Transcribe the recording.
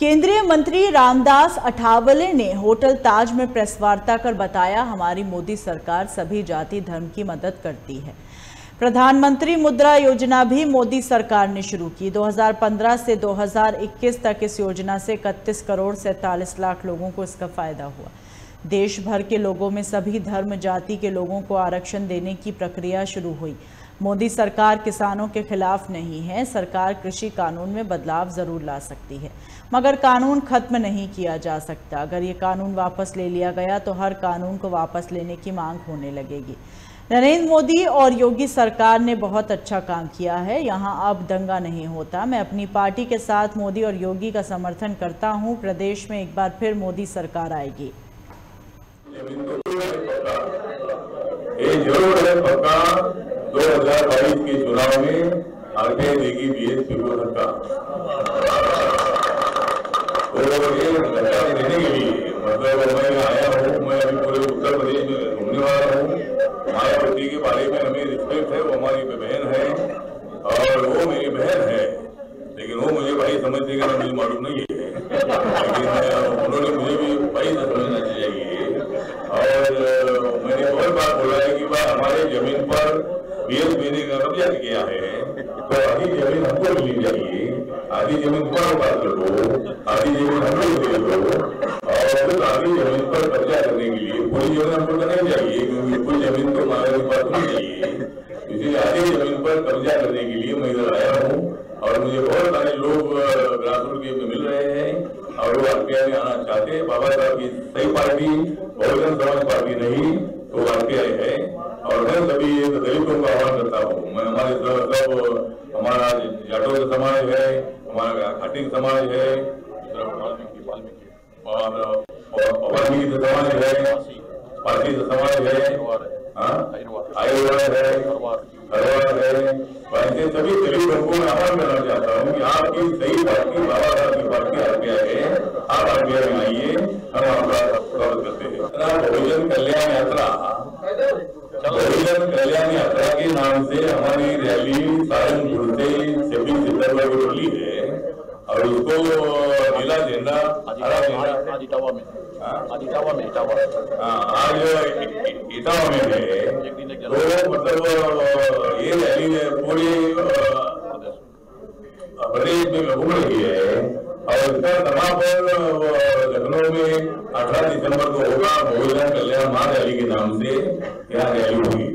केंद्रीय मंत्री रामदास अठावले ने होटल ताज में प्रेस वार्ता कर बताया, हमारी मोदी सरकार सभी जाति धर्म की मदद करती है। प्रधानमंत्री मुद्रा योजना भी मोदी सरकार ने शुरू की। 2015 से 2021 तक इस योजना से इकतीस करोड़ सैतालीस लाख लोगों को इसका फ़ायदा हुआ। देश भर के लोगों में सभी धर्म, जाति के लोगों को आरक्षण देने की प्रक्रिया शुरू हुई। मोदी सरकार किसानों के खिलाफ नहीं है। सरकार कृषि कानून में बदलाव ज़रूर ला सकती है। मगर कानून खत्म नहीं किया जा सकता। अगर ये कानून वापस ले लिया गया तो हर कानून को वापस लेने की मांग होने लगेगी। नरेंद्र मोदी और योगी सरकार ने बहुत अच्छा काम किया है। यहाँ अब दंगा नहीं होता। मैं अपनी पार्टी के साथ मोदी और योगी का समर्थन करता हूँ। प्रदेश में एक बार फिर मोदी सरकार आएगी। ये ज़रूर है पक्का। 2022 के चुनाव में आगे देगी बीएसपी को। धक्का तो धक्का देने के लिए मतलब मैं आया हूँ, मैं अभी पूरे उत्तर प्रदेश में घूमने वाला हूँ। मायावती के बारे में हमें रिस्पेक्ट है, वो हमारी बहन है, और वो मेरी बहन है। लेकिन वो मुझे भाई समझते कि मुझे मालूम नहीं है। लेकिन उन्होंने मुझे भी भाई समझना चाहिए। और मैंने बहुत बार बोला है कि हमारे ज़मीन पर बीएसपी ने कब्जा किया है। तो आधी ज़मीन हमको मिलनी चाहिए। आधी ज़मीन बात करो आधी ज़मीन हम लोग दे दो। और फिर आधी ज़मीन पर कब्जा करने के लिए पूरी ज़मीन हमको नहीं चाहिए, क्योंकि पूरी ज़मीन तो हमारे पास नहीं चाहिए। इसलिए आधी ज़मीन पर कब्जा करने के लिए मैं इधर आया हूँ। और मुझे बहुत सारे लोग ग्रास रूट के मिल रहे हैं। और वो आरपीआई में आना चाहते हैं। बाबा साहब की सही पार्टी, बहुजन समाज पार्टी नहीं। तो आरपीआई है। और मैं सभी दलितों का आह्वान करता हूँ। मैं हमारे सब हमारा जाटो का समाज है, हमारा खाटी समाज है वाल्मीकि समाज है पार्टी समाज है आयुर्वेद है है। ऐसे सभी दलितों को मैं आह्वान करना चाहता हूँ कि आपकी सही पार्टी बाबा साहब की पार्टी आरपीआई है। आप आरपीआई में आइए, हम आपका हैं बहुजन कल्याण यात्रा। बहुजन कल्याण यात्रा के नाम से हमारी रैली सहारनपुर से छब्बीस सितंबर को निकली है और उसको नीला झंडा हरा झंडा। आज इटावा में। हाँ? आज इटावा में इटावा हाँ, आज इटावा में है। तो मतलब ये रैली पूरी प्रदेश में घूम रही है। और इसका समापन लखनऊ में अठारह दिसंबर को होगा बहुजन कल्याण महा रैली के नाम से, यहाँ रैली होगी।